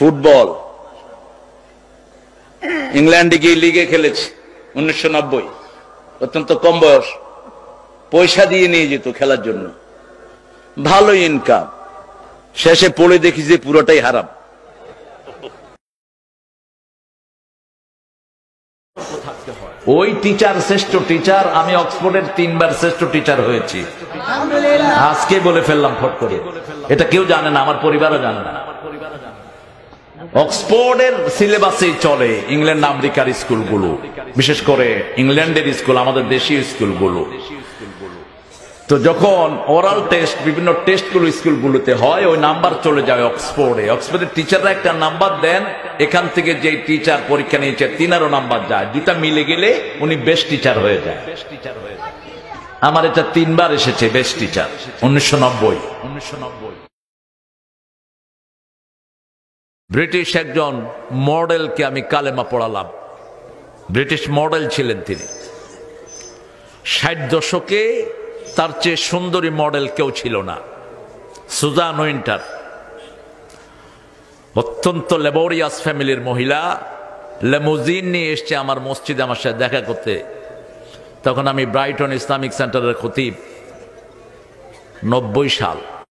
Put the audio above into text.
Football. ইংল্যান্ডে গিয়ে লিগে খেলেছে, উনিশশো নব্বই। অত্যন্ত কম বয়স। পয়সা দিয়ে নিয়ে যেত খেলার জন্য। ভালো ইনকাম শেষে পড়ে দেখি যে পুরোটাই হারাম। ওই টিচার শ্রেষ্ঠ টিচার আমি অক্সফোর্ডের তিনবার শ্রেষ্ঠ টিচার হয়েছি। আজকে বলে ফেললাম ফট করে। এটা কেউ জানে না, আমার পরিবারও জানে না। অক্সফোর্ডের সিলেবাসে চলে ইংল্যান্ড আমেরিকার স্কুলগুলো। বিশেষ করে ইংল্যান্ডের স্কুল, আমাদের দেশীয় স্কুলগুলো। তো যখন ওরাল টেস্ট বিভিন্ন টেস্টগুলো স্কুলগুলোতে হয়, ওই নাম্বার চলে যায় অক্সফোর্ডে। অক্সফোর্ডের টিচাররা একটা নাম্বার দেন, এখান থেকে যে টিচার পরীক্ষা নিয়েছে তিনারও নাম্বার যায়। দুটা মিলে গেলে উনি বেস্ট টিচার হয়ে যায়। আমার এটা তিনবার এসেছে বেস্ট টিচার উনিশশো নব্বই উনিশশো নব্বই। ব্রিটিশ একজন মডেলকে আমি কালেমা পড়ালাম। ব্রিটিশ মডেল ছিলেন তিনি। ষাট দশকে তার চেয়ে সুন্দরী মডেল কেউ ছিল না। সুজান উইন্টার, অত্যন্ত লেবোরিয়াস ফ্যামিলির মহিলা। লেমুজিন নিয়ে এসছে আমার মসজিদে আমার সাথে দেখা করতে। তখন আমি ব্রাইটন ইসলামিক সেন্টারের খতিব। নব্বই সাল।